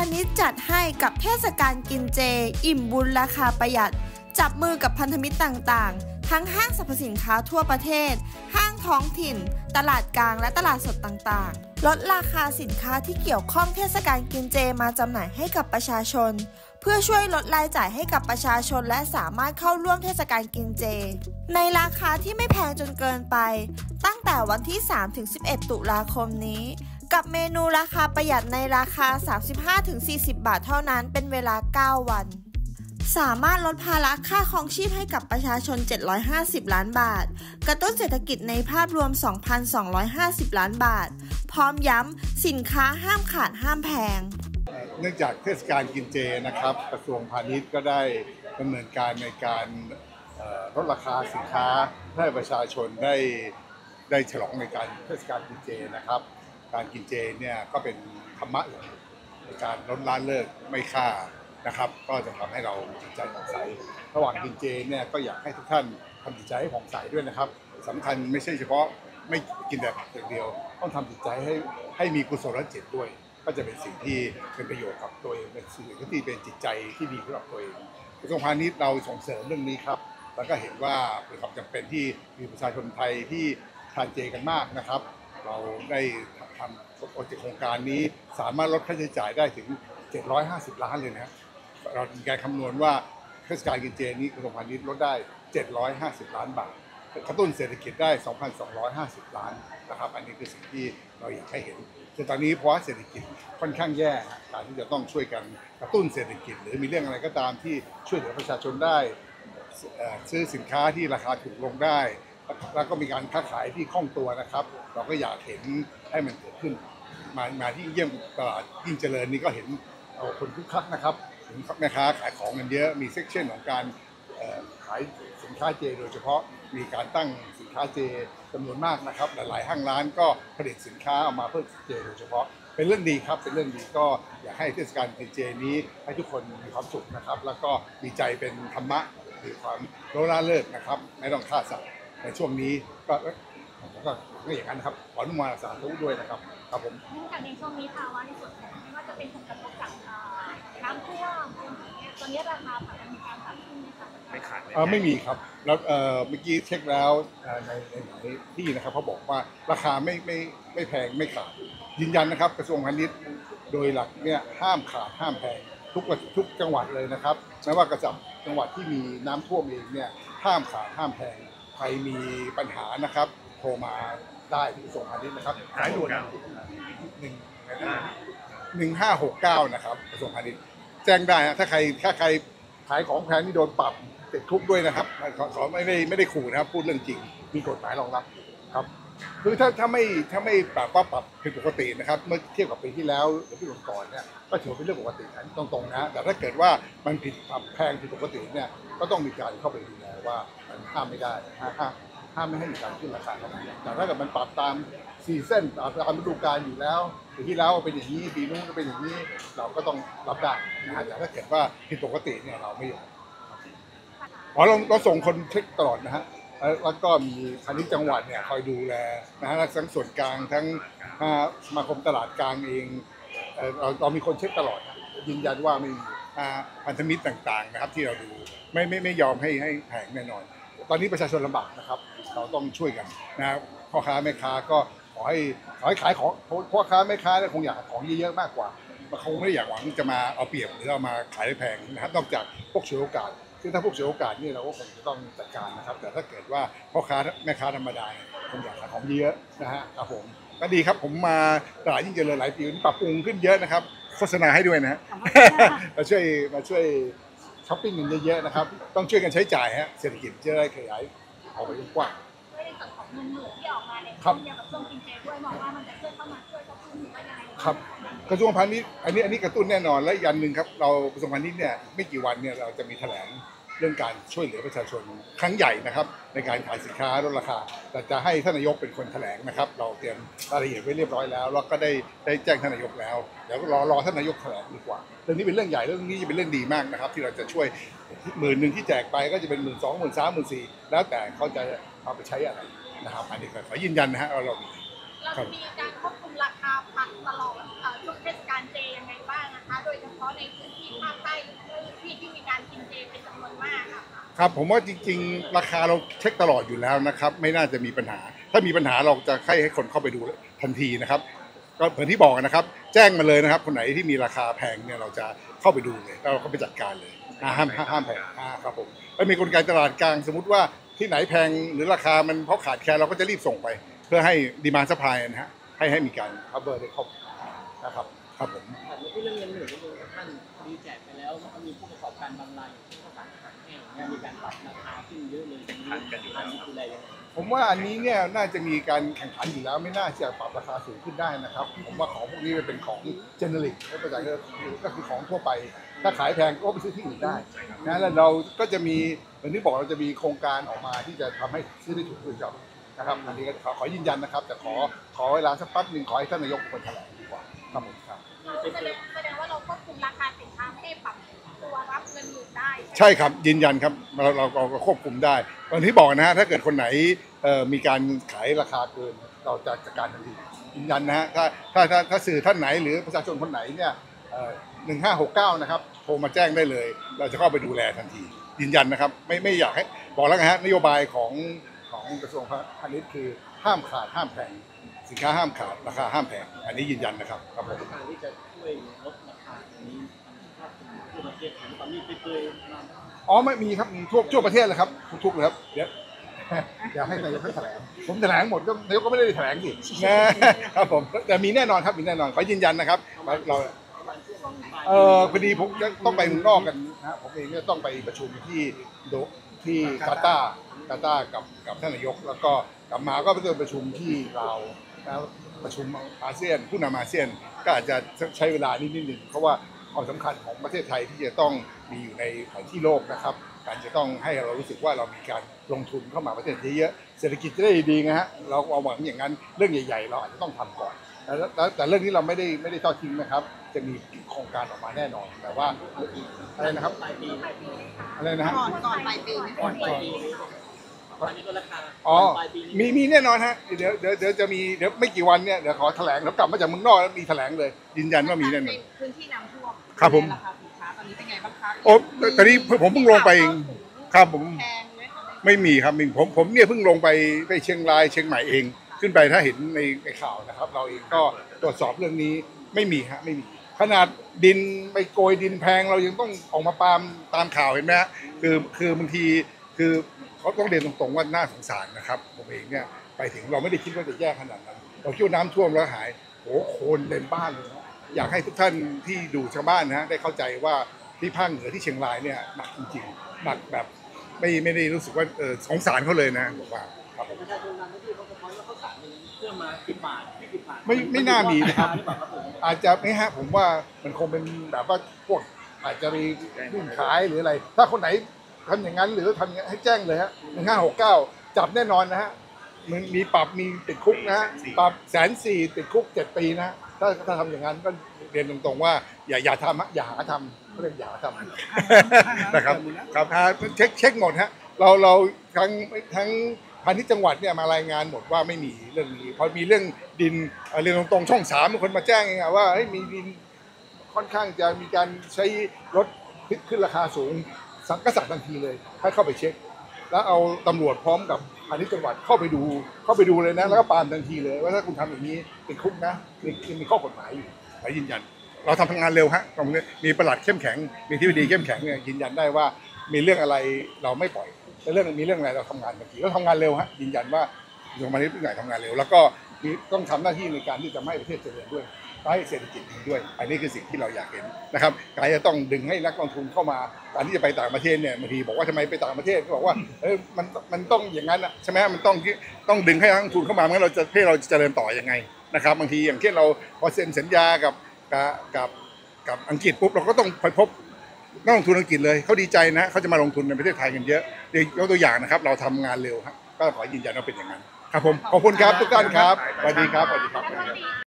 าณิชย์จัดให้กับเทศกาลกินเจ อิ่มบุญราคาประหยัด จับมือกับพันธมิตรต่างๆ ทั้งห้างสรรพสินค้าทั่วประเทศ ห้างท้องถิ่น ตลาดกลางและตลาดสดต่างๆ ลดราคาสินค้าที่เกี่ยวข้องเทศกาลกินเจมาจำหน่ายให้กับประชาชน เพื่อช่วยลดรายจ่ายให้กับประชาชนและสามารถเข้าร่วมเทศกาลกินเจ ในราคาที่ไม่แพงจนเกินไป ตั้งแต่วันที่ 3-11 ตุลาคมนี้ กับเมนูราคาประหยัดในราคา 35-40 บาทเท่านั้นเป็นเวลา 9 วัน สามารถลดภาระค่าครองชีพให้กับประชาชน 750 ล้านบาท กระตุ้นเศรษฐกิจในภาพรวม 2,250 ล้านบาท พร้อมย้ำสินค้าห้ามขาดห้ามแพง เนื่องจากเทศกาลกินเจนะครับ กระทรวงพาณิชย์ก็ได้ดำเนินการในการลดราคาสินค้าให้ประชาชนได้ได้ฉลองในการเทศกาลกินเจนะครับ การกินเจเนี่ยก็เป็นธรรมะอย่างในการลดละเลิกไม่ฆ่านะครับ ก็จะทำให้เราจิตใจผ่องใสระหว่างกินเจเนี่ยก็อยากให้ทุกท่านทำจิตใจให้ผ่องใสด้วยนะครับสำคัญไม่ใช่เฉพาะไม่กินแต่ผักอย่างเดียว ต้องทำจิตใจให้ให้มีกุศลจิตด้วย ก็จะเป็นสิ่งที่เป็นประโยชน์กับตัวเองเป็นสิ่งที่เป็นจิตใจที่ดีสำหรับตัวเองกระทรวงพาณิชย์เราส่งเสริมเรื่องนี้ครับ แล้วก็เห็นว่าเป็นความจำเป็นที่มีประชาชนไทยที่ทานเจกันมากนะครับ เราได้ ทำโปรเจกต์โครงการนี้สามารถลดค่าใช้จ่ายได้ถึง 750 ล้านเลยนะครับเรามีการคำนวณว่าเทศกาลกินเจนี้กระทรวงพาณิชย์ลดได้ 750 ล้านบาทกระตุ้นเศรษฐกิจได้ 2,250 ล้านนะครับอันนี้คือสิ่งที่เราอยากให้เห็นแต่ตอนนี้เพราะว่าเศรษฐกิจค่อนข้างแย่การที่จะต้องช่วยกันกระตุ้นเศรษฐกิจ หรือมีเรื่องอะไรก็ตามที่ช่วยเหลือประชาชนได้ซื้อสินค้าที่ราคาถูกลงได้ แล้วก็มีการค้าขายที่คล่องตัวนะครับ เราก็อยากเห็นให้มันเกิดขึ้น มามาที่เยี่ยมตลาดยิ่งเจริญนี่ก็เห็นเอาคนคึกคักนะครับเห็นแม่ค้าขายของกันเยอะ มีเซ็กชันของการขายสินค้าเจ โดยเฉพาะมีการตั้งสินค้าเจจำนวนมากนะครับ หลาย ๆ ห้างร้านก็ผลิตสินค้าเอามาเพื่อเจ โดยเฉพาะเป็นเรื่องดีครับ เป็นเรื่องดีก็อยากให้เทศกาลกินเจนี้ให้ทุกคนมีความสุขนะครับ แล้วก็มีใจเป็นธรรมะมีความโลละเลิกนะครับ ไม่ต้องฆ่าสัตว์ ในช่วงนี้ก็ก็ก็อย่างนั้นนะครับขออนุโมทนาสาธุด้วยนะครับครับผมเนื่องจากในช่วงนี้ภาวะในส่วนของไม่ว่าจะเป็นผลกระทบจากเอ่อน้ำท่วมตอนนี้ราคาผักมันมีการปรับขึ้นไหมคะไม่ขาดเออไม่มีครับแล้วเอ่อเมื่อกี้เช็คแล้วเอ่อในในหลายที่นะครับเขาบอกว่าราคาไม่ไม่ไม่แพงไม่ขาดยืนยันนะครับกระทรวงพาณิชย์โดยหลักเนี่ยห้ามขาดห้ามแพงทุกทุกจังหวัดเลยนะครับไม่ว่ากระจับจังหวัดที่มีน้ำท่วมเองเนี่ยห้ามขาดห้ามแพง ใครมีปัญหานะครับ โทรมาได้ที่กระทรวงพาณิชย์นะครับสายด่วนหนึ่งหนึ่งห้าหกเก้านะครับกระทรวงพาณิชย์แจ้งได้นะถ้าใครถ้าใครขายของแพงนี่โดนปรับติดคุกด้วยนะครับขอขอไม่ได้ไม่ได้ขู่นะครับ พูดเรื่องจริงมีกฎหมายรองรับครับ คือถ้าถ้าไม่ถ้าไม่ปรับว่าปรับผิดปกตินะครับเมื่อเทียบกับปีที่แล้วหรือปีก่อนๆเนี่ยก็ถือเป็นเรื่องปกตินตรงๆนะแต่ถ้าเกิดว่ามันผิดปรับแพงผิดปกติเนี่ยก็ต้องมีการเข้าไปดูแลว่ามันห้ามไม่ได้ห้ามห้ามไม่ให้มีการขึ้นราคาครับแต่ถ้าเกิดมันปรับตามซีซั่นตามฤดูกาลอยู่แล้วปีที่แล้วเป็นอย่างนี้ปีนู้นก็เป็นอย่างนี้เราก็ต้องรับได้นะฮะแต่ถ้าเกิดว่าผิดปกติเนี่ยเราไม่ยอมอ๋อเราเราส่งคนเช็คตลอดนะฮะ แล้วก็มีพาณิชย์จังหวัดเนี่ยคอยดูแลนะฮะทั้งส่วนกลางทั้งสมาคมตลาดกลางเองเราเรามีคนเช็คตลอดยืนยันว่าไม่มีพันธมิตรต่างๆนะครับที่เราดูไม่ไม่ไม่ยอมให้ให้แผงแน่นอน ตอนนี้ประชาชนลำบากนะครับเราต้องช่วยกันนะครับพ่อค้าแม่ค้าก็ขอให้ขอให้ขายของพ่อค้าแม่ค้าเนี่ยคงอยากของเยอะๆมากกว่ามันคงไม่ได้อยากหวังจะมาเอาเปรียบหรือเอามาขายได้แพงนะครับนอกจากพวกฉวยโอกาส ซึ่งถ้าพวกเสียโอกาสนี่เราก็คงจะต้องจัดการนะครับ แต่ถ้าเกิดว่าพ่อค้าแม่ค้าธรรมดาเนี่ยคงอยากขายของเยอะนะฮะครับผมก็ดีครับผมมาตลาดยิ่งเจริญหลายปีนี่ปรับปรุงขึ้นเยอะนะครับ โฆษณาให้ด้วยนะฮะมาช่วยมาช่วยช้อปปิ้งกันเยอะๆนะครับ ต้องช่วยกันใช้จ่ายฮะเศรษฐกิจจะได้ขยายออกไปกว้างด้วยในส่วนของเงินหมื่นที่ออกมาในครับเดียว กระทรวงพาณิชย์อันนี้อันนี้กระตุ้นแน่นอนและอีกอันหนึ่งครับเรากระทรวงพาณิชย์เนี่ยไม่กี่วันเนี่ยเราจะมีแถลงเรื่องการช่วยเหลือประชาชนครั้งใหญ่นะครับ ในการขายสินค้าลดราคา แต่จะให้ท่านนายกเป็นคนแถลงนะครับ เราเตรียมรายละเอียดไว้เรียบร้อยแล้วแล้วก็ได้ได้แจ้งท่านนายกแล้วเดี๋ยวรอรอท่านนายกแถลงดีกว่าเรื่องนี้เป็นเรื่องใหญ่เรื่องนี้จะเป็นเรื่องดีมากนะครับ ที่เราจะช่วยหมื่นหนึ่งที่แจกไปก็จะเป็นหมื่นสองหมื่นสามหมื่นสี่แล้วแต่เขาจะเอาไปใช้อะไรนะครับอันนี้ขอยืนยันนะฮะว่าเรามี เราจะมีการควบคุมราคาผักตลอดเอ่อช่วงเทศกาลเจยังไงบ้างนะคะ โดยาะในพื้นที่ภาคใต้พื้นที่ที่มีการกินเจเป็นจำนวนมากอะค่ะครับผมว่าจริง ๆ ราคาเราเช็คตลอดอยู่แล้วนะครับ ไม่น่าจะมีปัญหา ถ้ามีปัญหาเราจะให้ให้คนเข้าไปดูทันทีนะครับก็เหมือนที่บอกนะครับ แจ้งมาเลยนะครับ คนไหนที่มีราคาแพงเนี่ยเราจะเข้าไปดูเลยแล้วเราก็ไปจัดการเลยอ่าห้ามห้ามห้ามแพงอ่าครับผมแล้วมีกลไกตลาดกลางสมมติว่าที่ไหนแพงหรือราคามันเพราะขาดแคลนเราก็จะรีบส่งไป เพื่อให้ดีมาส p พ y นะฮะให้ให้มีการ cover ได้ครบนะครับครับผมแต่ในที่เรื่องเงินหมื่นนี่คือท่านดีแจกไปแล้วมันก็มีผู้ประกอบการบางรายอย่างเช่นข้าวสารอาหารแห้งเนี่ยมีการปรับราคาขึ้นเยอะเลยตรงนี้อันนี้ดูแลยังไงผมว่าอันนี้เนี่ยน่าจะมีการแข่งขันอยู่แล้วไม่น่าจะปรับราคาสูงขึ้นได้นะครับ ผมว่าของพวกนี้มันเป็นของเจเนริกภาษาอังกฤษก็คือของทั่วไป ถ้าขายแพงก็ไปซื้อที่อื่นได้นะแล้วเราก็จะมีเหมือนที่บอกเราจะมีโครงการออกมาที่จะทำให้ซื้อได้ถูกขึ้นครับ นะครับอันนี้ก็ขอขอยืนยันนะครับ แต่ขอขอเวลาสักแป๊บหนึ่งขอให้ท่านนายกเป็นคนแถลงดีกว่าครับผมครับ แสดงแสดงว่าเราควบคุมราคาสินค้าไม่ได้ปรับตัวรับเงินหมื่นได้ไหม ใช่ครับยืนยันครับเราเราเราก็ควบคุมได้วันที่บอกนะฮะถ้าเกิดคนไหนเอ่อมีการขายราคาเกินเราจะจัดการทันทียืนยันนะฮะถ้าถ้าถ้าถ้าสื่อท่านไหนหรือประชาชนคนไหนเนี่ยหนึ่งห้าหกเก้านะครับโทรมาแจ้งได้เลย เราจะเข้าไปดูแลทันที ยืนยันนะครับไม่ไม่อยากให้บอกแล้วไงฮะนโยบายของ ของกระทรวงพาณิชย์คือห้ามขาดห้ามแพงสินค้าห้ามขาดราคาห้ามแพงอันนี้ยืนยันนะครับครับผมการที่จะช่วยลดราคาตรงนี้ภาพทั่วประเทศของตอนนี้ไปเคยมาอ๋อไม่มีครับมีทั่วทั่วประเทศเลยครับทุกๆเลยครับเดี๋ยวอยากให้นายกท่านแถลงผมแถลงหมดก็นายกก็ไม่ได้แถลงสินะครับผมแต่มีแน่นอนครับมีแน่นอนขอยืนยันนะครับเราประมาณช่วงปลายเออพอดีผมจะต้องไปเมืองนอกกันนะผมเองเนี่ยต้องไปประชุมที่โดที่กาตาร์ กาตาร์กับกับท่านนายก แล้วก็กลับมาก็ไปเดินประชุมที่ลาวนะประชุมอาเซียนผู้นำอาเซียนก็อาจจะใช้เวลานิดนิดหนึ่งเพราะว่าความสำคัญของประเทศไทยที่จะต้องมีอยู่ในแผนที่โลกนะครับ การจะต้องให้เรารู้สึกว่าเรามีการลงทุนเข้ามาประเทศเยอะๆเศรษฐกิจจะได้ดีไงฮะเราเอาหวังอย่างนั้นเรื่องใหญ่ ๆ เราอาจจะต้องทำก่อนแต่แล้วแต่เรื่องนี้เราไม่ได้ไม่ได้ทอดทิ้งนะครับ จะมีโครงการออกมาแน่นอน แต่ว่าอะไรนะครับปลายปีอะไรนะฮะก่อนก่อนปลายปีไหมก่อนปลายปีต อนนี้ก็ราคาอ๋อปลายปีนี้มีมีแน่นอนฮะเดี๋ยวเดี๋ยวเดี๋ยวจะมีเดี๋ยวไม่กี่วันเนี่ยเดี๋ยวขอแถลงแล้วกลับมาจากเมืองนอกแล้วมีแถลงเลยยืนยันว่ามีแน่นอนพื้นที่น้ำท่วมครับผมราคาสินค้าตอนนี้เป็นไงบ้างคะโอ้ตอนนี้ผมเพิ่งลงไปเองครับผม แพงไหมคะไม่มีครับมีผมผมเนี่ยเพิ่งลงไปไปเชียงรายเชียงใหม่เอง ขึ้นไปถ้าเห็นในในข่าวนะครับ เราเองก็ตรวจสอบเรื่องนี้ไม่มีฮะไม่มี ขนาดดินไปโกยดินแพงเรายังต้องออกมาปาล์มตามข่าวเห็นไหมฮะคือคือบางทีคือ เขาต้องเรียนตรงๆว่าน่าสงสารนะครับผมเองเนี่ยไปถึงเราไม่ได้คิดว่าจะแย่ขนาดนั้นเราคิดว่าน้ำท่วมแล้วหายโอ้โหโคลนเต็มบ้านเลยนะอยากให้ทุกท่านที่ดูชาวบ้านนะได้เข้าใจว่าที่ภาคเหนือที่เชียงรายเนี่ยหนักจริงๆหนักแบบไม่ไม่ได้รู้สึกว่าเออสงสารเขาเลยนะผมว่าครับผมประชาชนบางที่เขาสะท้อนว่าเขาสารมันเพิ่มมาสิบบาทยี่สิบบาทไม่ไม่น่ามีนะครับอาครับผมอาจจะไม่ฮะผมว่ามันคงเป็นแบบว่าพวกอาจจะมีรุ่นขายหรืออะไร ถ้าคนไหน ทำอย่างนั้น หรือทำอย่างนั้นให้แจ้งเลยฮะหนึ่งห้าหกเก้าจับแน่นอนนะฮะมันมีปรับมีติดคุกนะฮะปรับแสนสี่ติดคุกเจ็ดปีนะฮะถ้าถ้าทำอย่างนั้นก็เรียนตรงๆว่า อย่าอย่าทำฮะอย่าหาทำก็เรียกอย่าหาทำนะครับครับฮะเช็คเช็คหมดฮะเราเราทั้งทั้งพาณิชย์จังหวัดเนี่ยมารายงานหมดว่าไม่มีเรื่องนี้พอมีเรื่องดินเอ่อเรียนตรงๆช่องสามมีคนมาแจ้งเองอะว่าเฮ้ยมีดินค่อนข้างจะมีการใช้รถขึ้นราคาสูง สังกษัตริย์ทันทีเลย ให้เข้าไปเช็ค แล้วเอาตำรวจพร้อมกับพาณิชย์จังหวัดเข้าไปดู เข้าไปดูเลยนะ แล้วก็ปามทันทีเลย ว่าถ้าคุณทำอย่างนี้ติดคุกนะมีมีข้อกฎหมายอยู่ขอยืนยัน เราทำงานเร็วฮะตรงนี้มีประหลัดเข้มแข็ง มีที่ดีเข้มแข็งเนี่ยยืนยันได้ว่ามีเรื่องอะไรเราไม่ปล่อยแต่เรื่องมีเรื่องอะไรเราทำงานทันทีเราทำงานเร็วฮะยืนยันว่าโรงพยาบาลนี้เป็นหน่วยทำงานเร็วแล้วก็ มีต้องทำหน้าที่ในการที่จะให้ประเทศเจริญด้วยให้เศรษฐกิจดีด้วย อันนี้คือสิ่งที่เราอยากเห็นนะครับการจะต้องดึงให้นักลงทุนเข้ามา การที่จะไปต่างประเทศเนี่ยบางทีบอกว่าทำไมไปต่างประเทศก็บอกว่าเออมันมันต้องอย่างนั้นอะใช่ไหมมันต้องต้องดึงให้นักลงทุนเข้ามาไม่งั้นเราจะให้เราจะเจริญต่อยังไงนะครับบางทีอย่างเช่นเราพอเซ็นสัญญากับกับกับอังกฤษปุ๊บเราก็ต้องไปพบนักลงทุนอังกฤษเลยเขาดีใจนะเขาจะมาลงทุนในประเทศไทยกันเยอะเดี๋ยวยกตัวอย่างนะครับ เราทำงานเร็วครับก็ขอยืนยันว่าเป็นอย่างนั้น ครับผมขอบคุณครับทุกท่านครับสวัสดีครับสวัสดีครับ